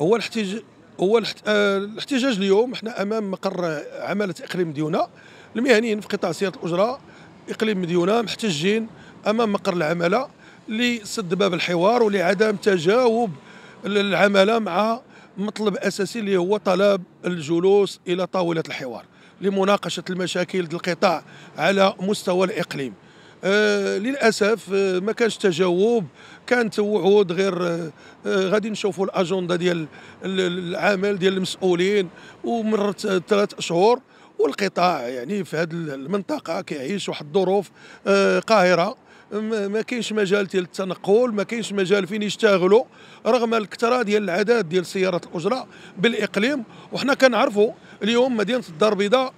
هو الاحتجاج هو آه، الاحتجاج اليوم إحنا أمام مقر عمالة إقليم مديونه المهنيين في قطاع سيادة الأجرة إقليم مديونه محتجين أمام مقر العمالة لسد باب الحوار ولعدم تجاوب العماله مع مطلب أساسي اللي هو طلب الجلوس إلى طاولة الحوار لمناقشة المشاكل القطاع على مستوى الإقليم. آه للأسف آه ما كانش تجاوب. كانت وعود غير آه غادي نشوفوا الأجندة ديال العمل ديال المسؤولين. ومرت ثلاث اشهر والقطاع يعني في هذه المنطقة كيعيش واحد الظروف قاهرة. ما كاينش مجال ديال التنقل ما كاينش مجال فين يشتغلوا رغم الكثرة ديال العدد ديال سيارات الأجرة بالإقليم. وحنا كنعرفوا اليوم مدينة الدار البيضاء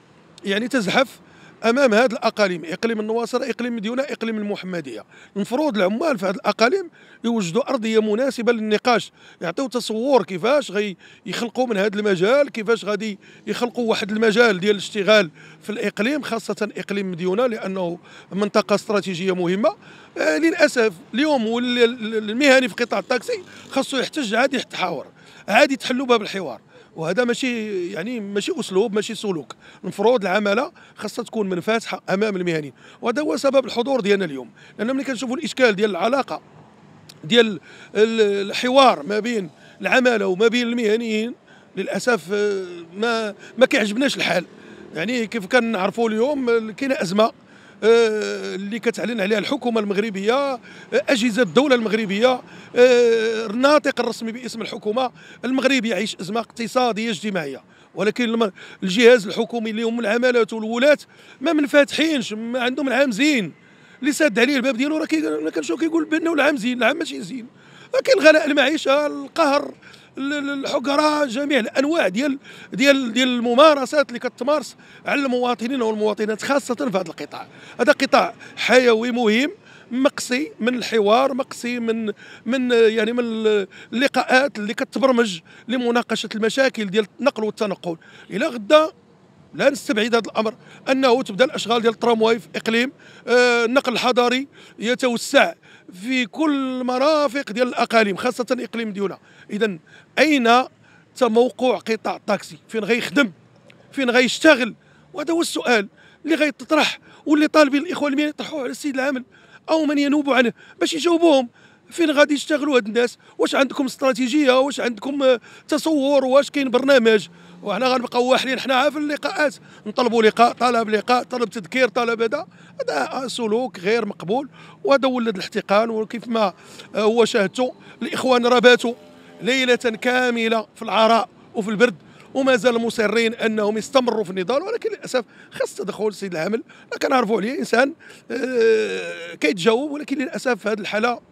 يعني تزحف أمام هذه الأقاليم إقليم النواصر إقليم مديونة إقليم المحمدية. المفروض العمال في هذه الأقاليم يوجدوا أرضية مناسبة للنقاش يعطيو تصور كيفاش غي يخلقوا من هذا المجال كيفاش غادي يخلقوا واحد المجال ديال الاشتغال في الإقليم خاصة إقليم مديونة لأنه منطقة استراتيجية مهمة. آه للأسف اليوم المهني في قطاع التاكسي خاصو يحتج عادي يتحاور عادي تحلوا باب الحوار. وهذا ماشي يعني ماشي أسلوب ماشي سلوك. المفروض العمالة خاصها تكون منفتحه أمام المهنيين وهذا هو سبب الحضور ديالنا اليوم. لأن ملي كنشوفوا الإشكال ديال العلاقة ديال الحوار ما بين العمالة وما بين المهنيين للأسف آه، ما ما كيعجبناش الحال. يعني كيف كنعرفوا اليوم كاينة أزمة. اللي كتعلن عليها الحكومة المغربية آه، أجهزة الدولة المغربية آه، الناطق الرسمي باسم الحكومة المغرب يعيش أزمة اقتصادية اجتماعية. ولكن الجهاز الحكومي اللي هم العمالات والولاة ما منفتحينش ما عندهم العام زين. اللي ساد عليه الباب ديالو راه كنشوف كيقول بأنه العام زين العام ماشي زين. كاين غلاء المعيشة القهر الحقراء جميع الأنواع ديال ديال ديال الممارسات اللي كتمارس على المواطنين والمواطنات خاصة في هذا القطاع. هذا قطاع حيوي مهم مقصي من الحوار مقصي من من يعني من اللقاءات اللي كتبرمج لمناقشة المشاكل ديال النقل والتنقل. إلى غدا لا نستبعد هذا الأمر أنه تبدأ الأشغال ديال الترامواي في إقليم آه النقل الحضاري يتوسع. في كل مرافق ديال الأقاليم خاصة إقليم ديولا اذا أين تموقع قطاع الطاكسي فين غيخدم؟ فين غيشتغل؟ وهذا هو السؤال اللي غيتطرح واللي طالبين الإخوة المهنيين يطرحوه على السيد العامل أو من ينوب عنه باش يجاوبوهم. فين غادي يشتغلوا هاد الناس؟ واش عندكم استراتيجية؟ واش عندكم تصور؟ واش كاين برنامج؟ وحنا غنبقاو واحدين حنا في اللقاءات. نطلبوا لقاء طلب لقاء طلب تذكير طلب هذا. هذا سلوك غير مقبول. وهذا ولد الاحتقان وكيف ما هو شاهدتوا الإخوان رباتوا ليلة كاملة في العراء وفي البرد. وما زال مصرين أنهم يستمروا في النضال. ولكن للأسف خاص تدخل السيد العامل. كنعرفوا عليه إنسان آه، كيتجاوب. ولكن للأسف في هذه الحالة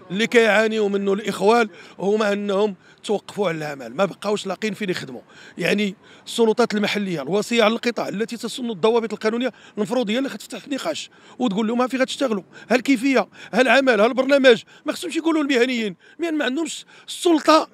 اللي كيعانيوا منه الإخوان هما أنهم توقفوا على العمل ما بقاوش لاقين فين يخدموا. يعني السلطات المحلية الوصيه على القطاع التي تسن الضوابط القانونية المفروض هي اللي غتفتح النقاش وتقول لهم في غتشتغلوا هل كيفيه هل عمل هل برنامج ما خصهمش يقولوا المهنيين. لأن ما عندهمش السلطة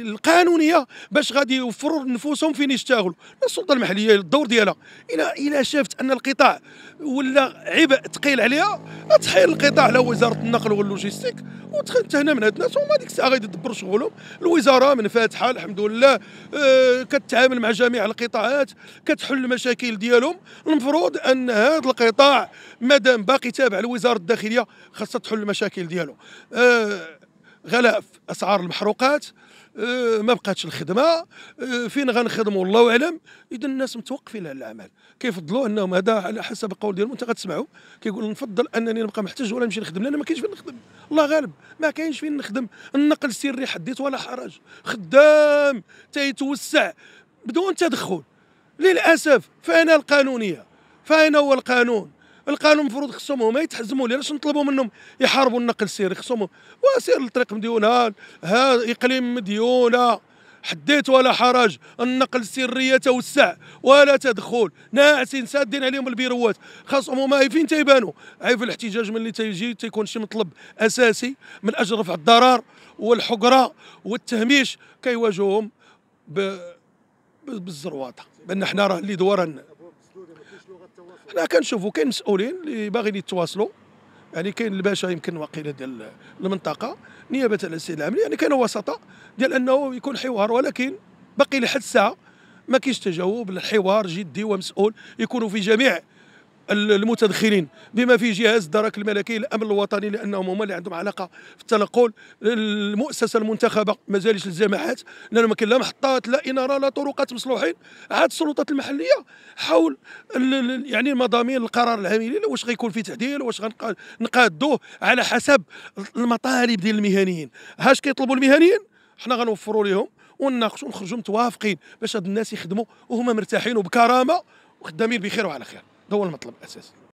القانونية باش غادي يوفروا لنفوسهم فين يشتغلوا. السلطة المحلية الدور ديالها إلى إلى شافت أن القطاع ولا عبء ثقيل عليها تحيل القطاع على وزارة النقل واللوجيستيك وتهنا من هاد الناس هما ديك الساعة غادي يدبروا شغلهم. الوزارة من فاتحة الحمد لله آه كتعامل مع جميع القطاعات كتحل المشاكل ديالهم. المفروض أن هذا القطاع مادام باقي تابع لوزارة الداخلية خاصها تحل المشاكل ديالو آه غلاء في أسعار المحروقات آه، ما بقاتش الخدمة آه، فين غنخدموا الله أعلم. إذا الناس متوقفين على الأعمال. كيفضلوا أنهم هذا على حسب القول ديالهم. أنت غتسمعوا كيقول نفضل أنني نبقى محتاج ولا نمشي نخدم لأن ما كاينش فين نخدم. الله غالب ما كاينش فين نخدم. النقل السري حديت ولا حرج. خدام تيتوسع بدون تدخل. للأسف فاين القانونية. فاين هو القانون. القانون المفروض خصهم هما يتحزموا لي علاش نطلبوا منهم؟ يحاربوا النقل السري خصهم وسير الطريق مديونة ها اقليم مديونة. حديت ولا حرج النقل السري يتوسع ولا تدخل. ناعسين سادين عليهم البيروات. خاصهم هما فين تيبانوا. عيب الاحتجاج ملي تيجي تيكون شي مطلب أساسي من أجل رفع الضرر والحقرة والتهميش كيواجههم بالزرواطه بأن حنا راه اللي دورنا حنا كنشوفوا كاين مسؤولين اللي باغيين يتواصلوا يعني كاين الباشا يمكن وقيله ديال المنطقة نيابة على السيد العاملي يعني كاين وسطاء ديال أنه يكون حوار ولكن باقي لحد الساعة ما كاينش تجاوب الحوار جدي ومسؤول يكونوا في جميع المتدخلين بما في جهاز الدرك الملكي الامن الوطني لأنهم هما اللي عندهم علاقة في التنقل المؤسسه المنتخبة. ما زالش الجماعات لأن ما كاين لا محطات لا إنارة لا طرقات مصلوحين. عاد السلطات المحلية حول يعني المضامين القرار العاملين واش غيكون في تعديل واش غنقادوه على حسب المطالب ديال المهنيين. هاش كيطلبوا المهنيين؟ حنا غنوفروا لهم ونناقشوا ونخرجوا متوافقين باش هاد الناس يخدموا وهما مرتاحين وبكرامة وخدامين بخير وعلى خير. هو المطلب الأساسي.